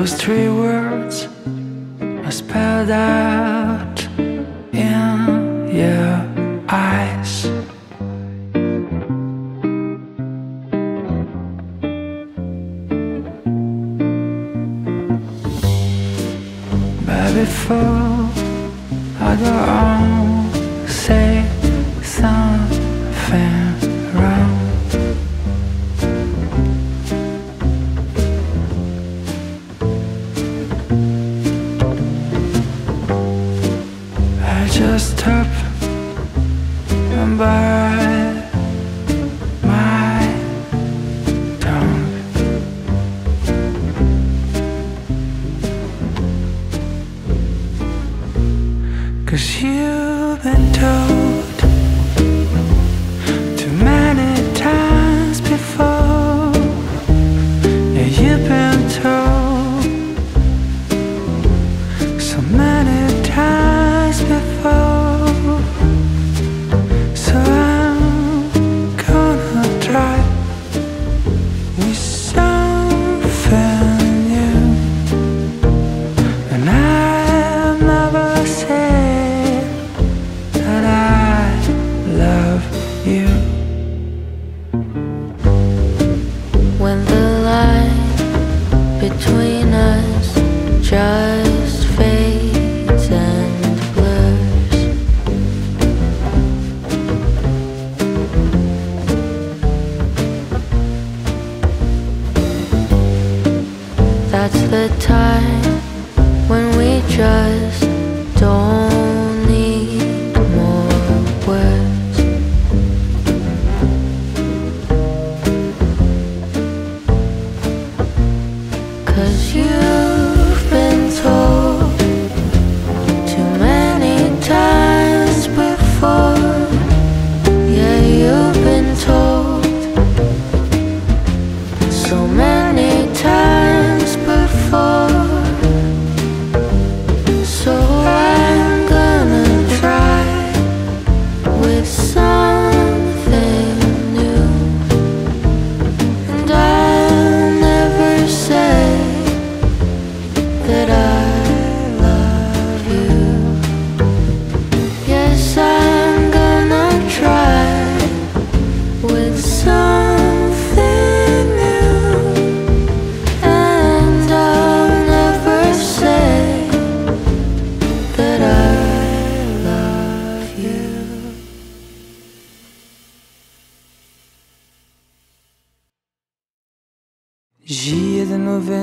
Those three words are spelled out in your eyes. But before I go on, bite my tongue. Cause you've been told too many times before. Yeah, you've been told so many times before. The time when we just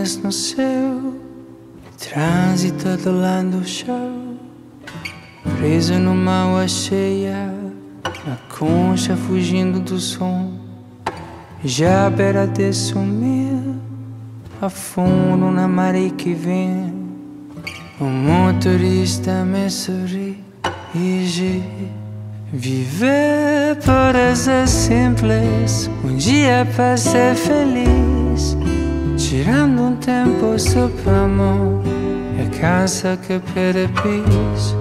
nuvens no céu, trânsito adolando o chão, preso numa água cheia, na concha fugindo do som, já beira de sumir, afundo na maré que vem, o motorista me sorri e diz, Viver parece simples, um dia para ser feliz. Tirando um tempo só para amor, é cansa que perde pis.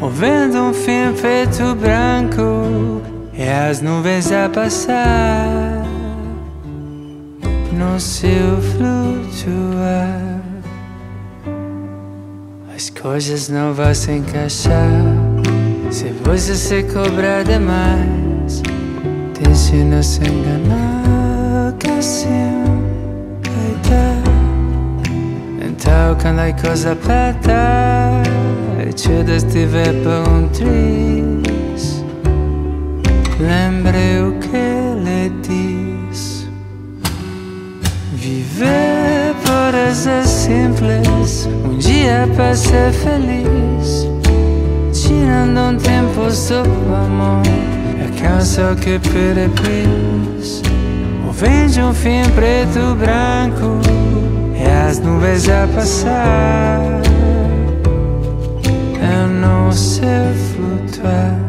Um fim preto branco, e as nuvens a passar no seu flutuar. As coisas não vão se encaixar se você se cobrar demais. Não se enganar, dar. Então, quando a coisa aperta, e te estiver por um triz, lembre o que ele diz. Viver parece simples, um dia para ser feliz. Tirando um tempo só pro amor, é cansa que perde pis. O vento um fim preto branco, e as nuvens a passar. Eu não sei flutuar.